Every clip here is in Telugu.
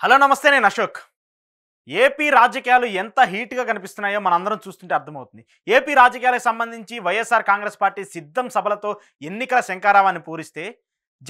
హలో నమస్తే నేను అశోక్. ఏపీ రాజకీయాలు ఎంత హీట్గా కనిపిస్తున్నాయో మనందరం చూస్తుంటే అర్థమవుతుంది. ఏపీ రాజకీయాలకు సంబంధించి వైఎస్ఆర్ కాంగ్రెస్ పార్టీ సిద్ధం సభలతో ఎన్నికల శంకారావాన్ని పూరిస్తే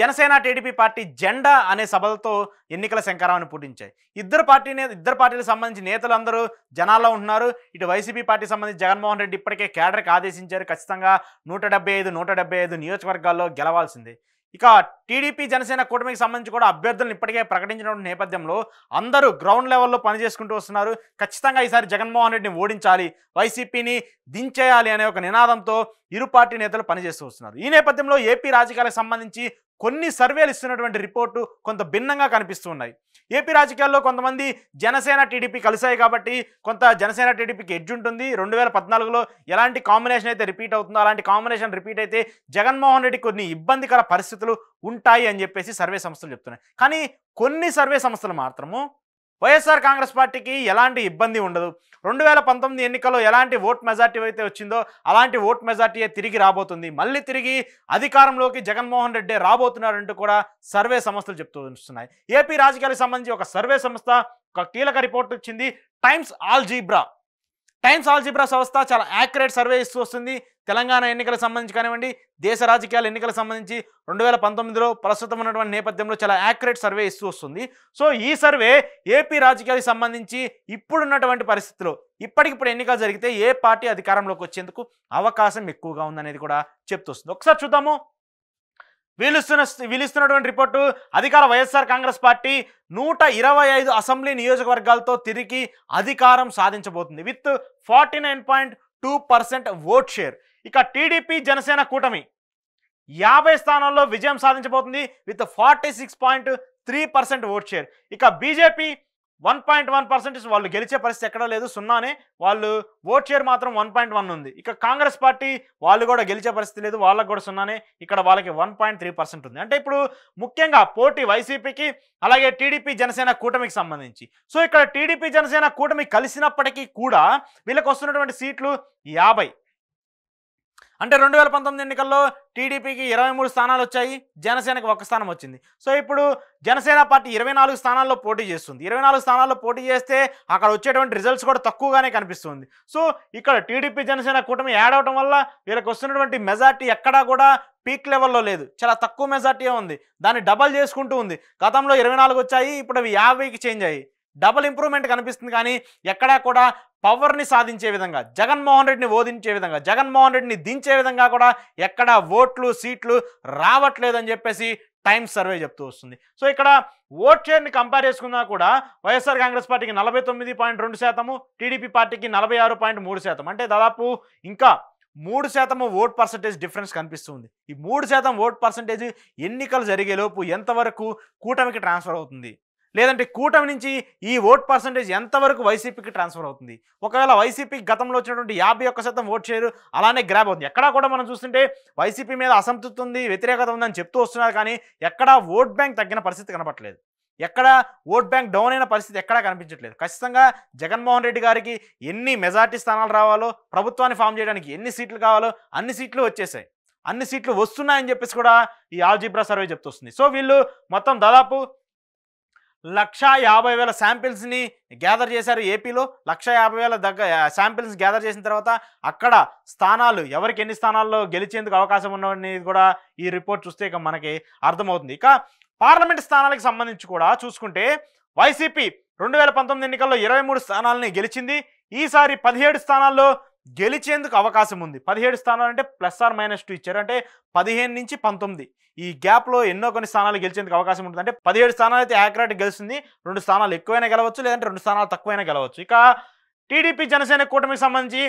జనసేన టీడీపీ పార్టీ జెండా అనే సభలతో ఎన్నికల శంకారావాన్ని పూటించాయి ఇద్దరు పార్టీ ఇద్దరు పార్టీలకు సంబంధించి నేతలు అందరూ జనాల్లో ఉంటున్నారు. ఇటు వైసీపీ పార్టీ సంబంధించి జగన్మోహన్ రెడ్డి ఇప్పటికే కేడర్కి ఆదేశించారు. ఖచ్చితంగా నూట డెబ్బై ఐదు నూట డెబ్బై ఐదు నియోజకవర్గాల్లో గెలవాల్సిందే. ఇక టీడీపీ జనసేన కూటమికి సంబంధించి కూడా అభ్యర్థులను ఇప్పటికే ప్రకటించిన నేపథ్యంలో అందరూ గ్రౌండ్ లెవెల్లో పనిచేసుకుంటూ వస్తున్నారు. ఖచ్చితంగా ఈసారి జగన్మోహన్ రెడ్డిని ఓడించాలి వైసీపీని దించేయాలి అనే ఒక నినాదంతో ఇరు పార్టీ నేతలు పనిచేస్తూ వస్తున్నారు. ఈ నేపథ్యంలో ఏపీ రాజకీయాలకు సంబంధించి కొన్ని సర్వేలు ఇస్తున్నటువంటి రిపోర్టు కొంత భిన్నంగా కనిపిస్తూ ఉన్నాయి ఏపీ రాజకీయాల్లో కొంతమంది జనసేన టీడీపీ కలిశాయి కాబట్టి కొంత జనసేన టీడీపీకి ఎడ్జ్ ఉంటుంది. రెండు వేల పద్నాలుగులో ఎలాంటి కాంబినేషన్ అయితే రిపీట్ అవుతుందో అలాంటి కాంబినేషన్ రిపీట్ అయితే జగన్మోహన్ రెడ్డి కొన్ని ఇబ్బందికర పరిస్థితులు ఉంటాయి అని చెప్పేసి సర్వే సంస్థలు చెప్తున్నాయి. కానీ కొన్ని సర్వే సంస్థలు మాత్రము వైఎస్ఆర్ కాంగ్రెస్ పార్టీకి ఎలాంటి ఇబ్బంది ఉండదు. రెండు వేల పంతొమ్మిది ఎన్నికల్లో ఎలాంటి ఓట్ మెజార్టీ అయితే వచ్చిందో అలాంటి ఓట్ మెజార్టీయే తిరిగి రాబోతుంది. మళ్ళీ తిరిగి అధికారంలోకి జగన్మోహన్ రెడ్డి రాబోతున్నారంటూ కూడా సర్వే సంస్థలు చెప్తూ వస్తున్నాయి. ఏపీ రాజకీయాలకు సంబంధించి ఒక సర్వే సంస్థ ఒక కీలక రిపోర్ట్ ఇచ్చింది టైమ్స్ ఆల్జీబ్రా. టైమ్స్ ఆల్జిబ్రా సంస్థ చాలా యాక్యురేట్ సర్వే ఇస్తూ వస్తుంది. తెలంగాణ ఎన్నికలకు సంబంధించి కానివ్వండి దేశ రాజకీయాల ఎన్నికలకు సంబంధించి రెండు వేల పంతొమ్మిదిలో ప్రస్తుతం ఉన్నటువంటి నేపథ్యంలో చాలా యాక్యురేట్ సర్వే ఇస్తూ వస్తుంది. సో ఈ సర్వే ఏపీ రాజకీయాలకు సంబంధించి ఇప్పుడున్నటువంటి పరిస్థితిలో ఇప్పటికిప్పుడు ఎన్నికలు జరిగితే ఏ పార్టీ అధికారంలోకి వచ్చేందుకు అవకాశం ఎక్కువగా ఉందనేది కూడా చెప్తూ వస్తుంది. ఒకసారి చూద్దాము. వీలుస్తున్న వీలుస్తున్నటువంటి రిపోర్టు అధికార వైఎస్ఆర్ కాంగ్రెస్ పార్టీ నూట ఇరవై ఐదు అసెంబ్లీ నియోజకవర్గాలతో తిరిగి అధికారం సాధించబోతుంది. With forty nine point two percent vote share. ఇక టీడీపీ జనసేన కూటమి యాభై స్థానాల్లో విజయం సాధించబోతుంది. With forty six point three percent vote share. ఇక BJP one point one percentage వాళ్ళు గెలిచే పరిస్థితి ఎక్కడా లేదు సున్నానే. వాళ్ళు ఓట్ షేర్ మాత్రం వన్ పాయింట్ వన్ ఉంది. ఇక కాంగ్రెస్ పార్టీ వాళ్ళు కూడా గెలిచే పరిస్థితి లేదు వాళ్ళకు కూడా సున్నానే. ఇక్కడ వాళ్ళకి వన్ పాయింట్ త్రీ పర్సెంట్ ఉంది. అంటే ఇప్పుడు ముఖ్యంగా పోటీ వైసీపీకి అలాగే టీడీపీ జనసేన కూటమికి సంబంధించి. సో ఇక్కడ టీడీపీ జనసేన కూటమి కలిసినప్పటికీ కూడా వీళ్ళకి వస్తున్నటువంటి సీట్లు యాభై. అంటే రెండు వేల పంతొమ్మిది ఎన్నికల్లో టీడీపీకి ఇరవై మూడు స్థానాలు వచ్చాయి జనసేనకి ఒక స్థానం వచ్చింది. సో ఇప్పుడు జనసేన పార్టీ ఇరవై నాలుగు స్థానాల్లో పోటీ చేస్తుంది. ఇరవై నాలుగు స్థానాల్లో పోటీ చేస్తే అక్కడ వచ్చేటువంటి రిజల్ట్స్ కూడా తక్కువగానే కనిపిస్తుంది. సో ఇక్కడ టీడీపీ జనసేన కూటమి యాడ్ అవడం వల్ల వీళ్ళకి వస్తున్నటువంటి మెజార్టీ ఎక్కడా కూడా పీక్ లెవెల్లో లేదు. చాలా తక్కువ మెజార్టీ ఉంది. దాన్ని డబల్ చేసుకుంటూ ఉంది. గతంలో ఇరవై నాలుగు వచ్చాయి ఇప్పుడు అవి యాభైకి చేంజ్ అయ్యాయి. డబుల్ ఇంప్రూవ్మెంట్ కనిపిస్తుంది కానీ ఎక్కడా కూడా పవర్ని సాధించే విధంగా జగన్మోహన్ రెడ్డిని ఓదించే విధంగా జగన్మోహన్ రెడ్డిని దించే విధంగా కూడా ఎక్కడ ఓట్లు సీట్లు రావట్లేదని చెప్పేసి టైమ్స్ సర్వే చెప్తూ వస్తుంది. సో ఇక్కడ ఓట్ షేర్ని కంపేర్ చేసుకున్నా కూడా వైఎస్ఆర్ కాంగ్రెస్ పార్టీకి నలభై తొమ్మిది పాయింట్ రెండు శాతము టీడీపీ పార్టీకి నలభై ఆరు పాయింట్ మూడు శాతం. అంటే దాదాపు ఇంకా మూడు శాతము ఓట్ పర్సంటేజ్ డిఫరెన్స్ కనిపిస్తుంది. ఈ మూడు శాతం ఓట్ పర్సంటేజ్ ఎన్నికలు జరిగేలోపు ఎంతవరకు కూటమికి ట్రాన్స్ఫర్ అవుతుంది? లేదంటే కూటమి నుంచి ఈ ఓట్ పర్సంటేజ్ ఎంతవరకు వైసీపీకి ట్రాన్స్ఫర్ అవుతుంది? ఒకవేళ వైసీపీకి గతంలో వచ్చినటువంటి యాభై ఒక్క శాతం ఓట్ షేర్ అలానే గ్రాబ్ అవుతుంది. ఎక్కడా కూడా మనం చూస్తుంటే వైసీపీ మీద అసంతృప్తి ఉంది వ్యతిరేకత ఉందని చెప్తూ వస్తున్నారు కానీ ఎక్కడా ఓట్ బ్యాంక్ తగ్గిన పరిస్థితి కనపట్లేదు ఎక్కడ ఓట్ బ్యాంక్ డౌన్ అయిన పరిస్థితి ఎక్కడా కనిపించట్లేదు. ఖచ్చితంగా జగన్మోహన్ రెడ్డి గారికి ఎన్ని మెజార్టీ స్థానాలు రావాలో ప్రభుత్వాన్ని ఫామ్ చేయడానికి ఎన్ని సీట్లు కావాలో అన్ని సీట్లు వచ్చేసాయి. అన్ని సీట్లు వస్తున్నాయని చెప్పేసి కూడా ఈ ఆల్జీబ్రా సర్వే చెప్తొస్తుంది సో వీళ్ళు మొత్తం దాదాపు లక్షా యాభై వేల శాంపిల్స్ని గ్యాదర్ చేశారు ఏపీలో. లక్ష యాభై వేల దగ్గర శాంపిల్స్ గ్యాదర్ చేసిన తర్వాత అక్కడ స్థానాలు ఎవరికి ఎన్ని స్థానాల్లో గెలిచేందుకు అవకాశం ఉన్నది కూడా ఈ రిపోర్ట్ చూస్తే ఇక మనకి అర్థమవుతుంది. ఇక పార్లమెంట్ స్థానాలకు సంబంధించి కూడా చూసుకుంటే వైసీపీ రెండు వేల పంతొమ్మిది ఎన్నికల్లో ఇరవై మూడు స్థానాలని గెలిచింది. ఈసారి పదిహేడు స్థానాల్లో గెలిచేందుకు అవకాశం ఉంది. పదిహేడు స్థానాలు అంటే ప్లస్ ఆర్ మైనస్ టూ ఇచ్చారు. అంటే పదిహేను నుంచి పంతొమ్మిది. ఈ గ్యాప్లో ఎన్నో కొన్ని స్థానాలు గెలిచేందుకు అవకాశం ఉంటుంది. అంటే పదిహేడు స్థానాలు అయితే యాక్యురేట్ గెలుస్తుంది. రెండు స్థానాలు ఎక్కువైనా గెలవచ్చు. లేదంటే రెండు స్థానాలు తక్కువైనా గెలవచ్చు. ఇక టీడీపీ జనసేన కూటమికి సంబంధించి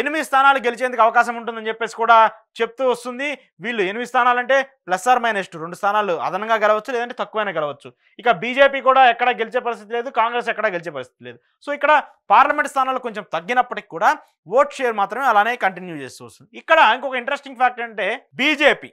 ఎనిమిది స్థానాలు గెలిచేందుకు అవకాశం ఉంటుందని చెప్పేసి కూడా చెప్తూ వస్తుంది. వీళ్ళు ఎనిమిది స్థానాలు అంటే ప్లస్ ఆర్ మైనస్ టూ రెండు స్థానాలు అదనంగా గెలవచ్చు లేదంటే తక్కువైనా గెలవచ్చు. ఇక బీజేపీ కూడా ఎక్కడ గెలిచే పరిస్థితి లేదు కాంగ్రెస్ ఎక్కడ గెలిచే పరిస్థితి లేదు. సో ఇక్కడ పార్లమెంట్ స్థానాలు కొంచెం తగ్గినప్పటికి కూడా ఓట్ షేర్ మాత్రమే అలానే కంటిన్యూ చేస్తూ వస్తుంది. ఇక్కడ ఇంకొక ఇంట్రెస్టింగ్ ఫ్యాక్ట్ అంటే బీజేపీ.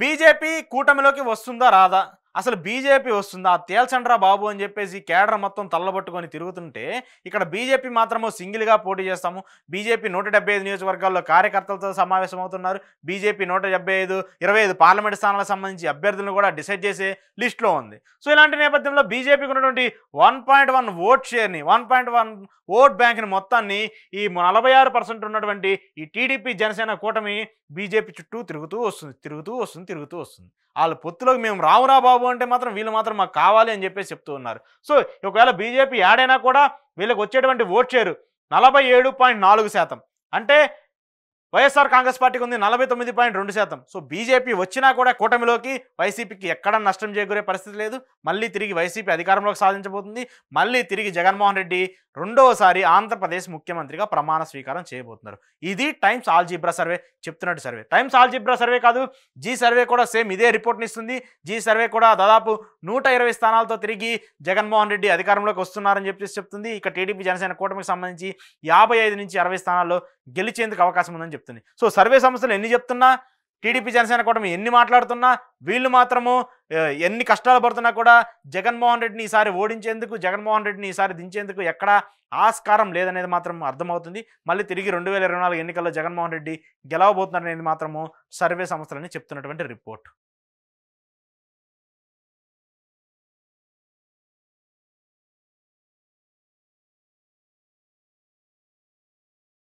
బీజేపీ కూటమిలోకి వస్తుందా రాదా? అసలు బీజేపీ వస్తుందా? తేల్చండ్రా బాబు అని చెప్పేసి కేడర్ మొత్తం తల్లబట్టుకొని తిరుగుతుంటే ఇక్కడ బీజేపీ మాత్రము సింగిల్గా పోటీ చేస్తాము. బీజేపీ నూట డెబ్బై ఐదు నియోజకవర్గాల్లో కార్యకర్తలతో సమావేశం అవుతున్నారు బీజేపీ నూట డెబ్బై ఐదు ఇరవై ఐదు పార్లమెంట్ స్థానాలకు సంబంధించి అభ్యర్థులను కూడా డిసైడ్ చేసే లిస్ట్లో ఉంది. సో ఇలాంటి నేపథ్యంలో బీజేపీకి ఉన్నటువంటి వన్ పాయింట్ వన్ ఓట్ షేర్ని వన్ పాయింట్ వన్ ఓట్ బ్యాంక్ని మొత్తాన్ని ఈ నలభై ఆరు పర్సెంట్ ఉన్నటువంటి ఈ టీడీపీ జనసేన కూటమి బీజేపీ చుట్టూ తిరుగుతూ వస్తుంది తిరుగుతూ వస్తుంది తిరుగుతూ వస్తుంది. వాళ్ళ పొత్తులోకి మేము రావురా బాబు అంటే మాత్రం వీళ్ళు మాత్రం మాకు కావాలి అని చెప్పేసి చెప్తూ ఉన్నారు. సో ఒకవేళ బీజేపీ యాడైనా కూడా వీళ్ళకి వచ్చేటువంటి ఓట్ షేరు నలభై ఏడు పాయింట్ నాలుగు శాతం. అంటే వైఎస్ఆర్ కాంగ్రెస్ పార్టీకి ఉంది నలభై తొమ్మిది పాయింట్ రెండు శాతం. సో బీజేపీ వచ్చినా కూడా కూటమిలోకి వైసీపీకి ఎక్కడ నష్టం చేకూరే పరిస్థితి లేదు. మళ్ళీ తిరిగి వైసీపీ అధికారంలోకి సాధించబోతుంది. మళ్ళీ తిరిగి జగన్మోహన్ రెడ్డి రెండవసారి ఆంధ్రప్రదేశ్ ముఖ్యమంత్రిగా ప్రమాణ స్వీకారం చేయబోతున్నారు. ఇది టైమ్స్ ఆల్జీబ్రా సర్వే చెప్తున్నట్టు సర్వే. టైమ్స్ ఆల్జీబ్రా సర్వే కాదు జీ సర్వే కూడా సేమ్ ఇదే రిపోర్ట్ని ఇస్తుంది. జీ సర్వే కూడా దాదాపు నూట ఇరవై స్థానాలతో తిరిగి జగన్మోహన్ రెడ్డి అధికారంలోకి వస్తున్నారని చెప్పేసి చెప్తుంది. ఇక టీడీపీ జనసేన కూటమికి సంబంధించి యాభై ఐదు నుంచి అరవై స్థానాల్లో గెలిచేందుకు అవకాశం ఉందని చెప్తుంది. సో సర్వే సంస్థలు ఎన్ని చెప్తున్నా టీడీపీ జనసేన కూటమి ఎన్ని మాట్లాడుతున్నా వీళ్ళు మాత్రము ఎన్ని కష్టాలు పడుతున్నా కూడా జగన్మోహన్ రెడ్డిని ఈసారి ఓడించేందుకు జగన్మోహన్ రెడ్డిని ఈసారి దించేందుకు ఎక్కడ ఆస్కారం లేదనేది మాత్రం అర్థమవుతుంది. మళ్ళీ తిరిగి రెండు వేల ఇరవై నాలుగు ఎన్నికల్లో జగన్మోహన్ రెడ్డి గెలవబోతున్నారనేది మాత్రము సర్వే సంస్థలని చెప్తున్నటువంటి రిపోర్ట్.